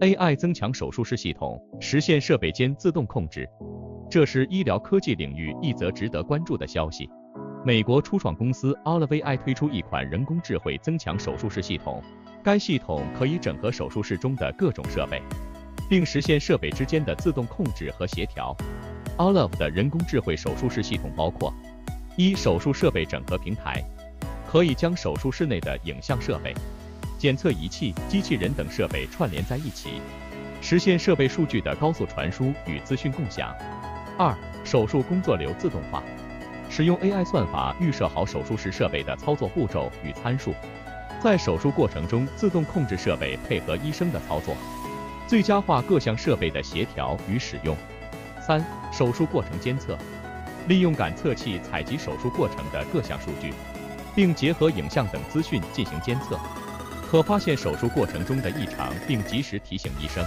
AI 增强手术室系统，实现设备间自动控制。这是医疗科技领域一则值得关注的消息。美国初创公司 Olive AI 推出一款人工智慧增强手术室系统，该系统可以整合手术室中的各种设备，并实现设备之间的自动控制和协调。Olive 的人工智慧手术室系统包括：一、手术设备整合平台，可以将手术室内的影像设备、检测仪器、机器人等设备串联在一起，实现设备数据的高速传输与资讯共享。二、手术工作流自动化。使用 AI 算法预设好手术室设备的操作步骤与参数，在手术过程中自动控制设备配合医生的操作，最佳化各项设备的协调与使用。三、手术过程监测，利用感测器采集手术过程的各项数据，并结合影像等资讯进行监测，可发现手术过程中的异常并及时提醒医生。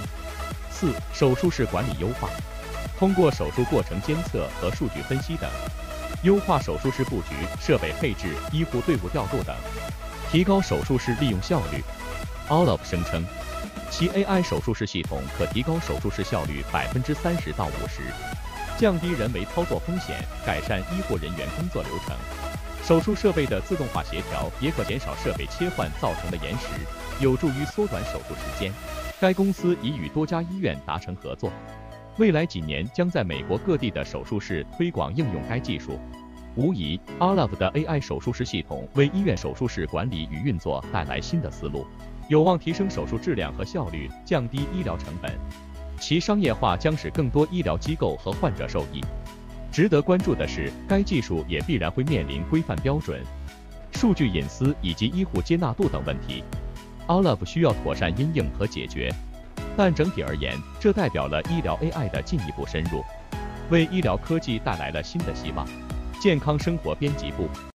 四、手术室管理优化，通过手术过程监测和数据分析等。优化手术室布局、设备配置、医护队伍调度等，提高手术室利用效率。Olive 声称，其 AI 手术室系统可提高手术室效率百分之三十到五十，降低人为操作风险，改善医护人员工作流程。手术设备的自动化协调也可减少设备切换造成的延时，有助于缩短手术时间。该公司已与多家医院达成合作。未来几年将在美国各地的手术室推广应用该技术。无疑，Alive 的 AI 手术室系统为医院手术室管理与运作带来新的思路，有望提升手术质量和效率，降低医疗成本。其商业化将使更多医疗机构和患者受益。值得关注的是，该技术也必然会面临规范标准、数据隐私以及医护接纳度等问题。Olive 需要妥善因应和解决。但整体而言，这代表了医疗 AI 的进一步深入，为医疗科技带来了新的希望。健康生活编辑部。